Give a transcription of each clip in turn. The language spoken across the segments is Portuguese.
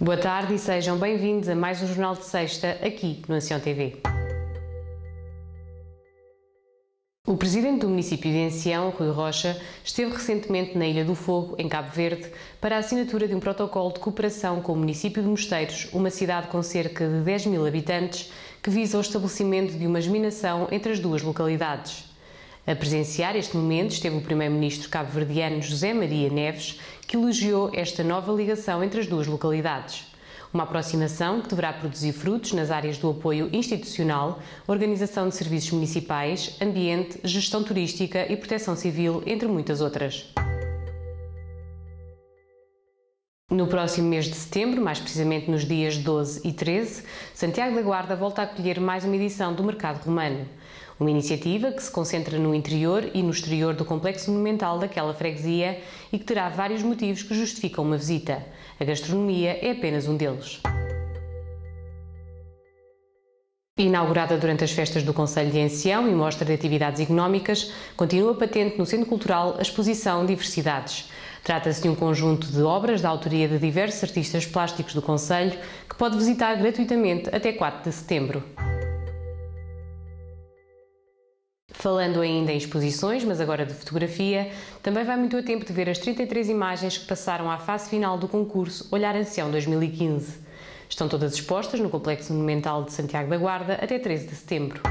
Boa tarde e sejam bem-vindos a mais um Jornal de Sexta aqui no Ancião TV. O presidente do município de Ancião, Rui Rocha, esteve recentemente na Ilha do Fogo, em Cabo Verde, para a assinatura de um protocolo de cooperação com o município de Mosteiros, uma cidade com cerca de 10 mil habitantes, que visa o estabelecimento de uma geminação entre as duas localidades. A presenciar este momento esteve o primeiro-ministro cabo-verdiano José Maria Neves, que elogiou esta nova ligação entre as duas localidades. Uma aproximação que deverá produzir frutos nas áreas do apoio institucional, organização de serviços municipais, ambiente, gestão turística e proteção civil, entre muitas outras. No próximo mês de setembro, mais precisamente nos dias 12 e 13, Santiago da Guarda volta a acolher mais uma edição do Mercado Romano. Uma iniciativa que se concentra no interior e no exterior do complexo monumental daquela freguesia e que terá vários motivos que justificam uma visita. A gastronomia é apenas um deles. Inaugurada durante as festas do Conselho de Ancião e mostra de atividades económicas, continua patente no Centro Cultural a exposição Diversidades. Trata-se de um conjunto de obras da autoria de diversos artistas plásticos do Conselho que pode visitar gratuitamente até 4 de setembro. Falando ainda em exposições, mas agora de fotografia, também vai muito a tempo de ver as 33 imagens que passaram à fase final do concurso Olhar Ancião 2015. Estão todas expostas no Complexo Monumental de Santiago da Guarda até 13 de setembro.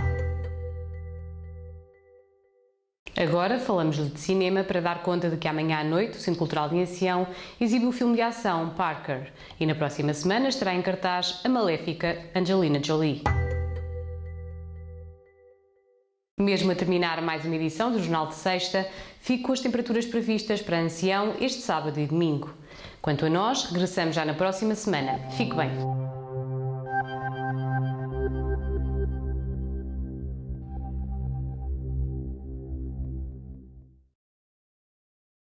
Agora falamos-lhe de cinema para dar conta de que amanhã à noite o Centro Cultural de Ancião exibe o filme de ação Parker e na próxima semana estará em cartaz a maléfica Angelina Jolie. Mesmo a terminar mais uma edição do Jornal de Sexta, fico com as temperaturas previstas para Ancião este sábado e domingo. Quanto a nós, regressamos já na próxima semana. Fique bem!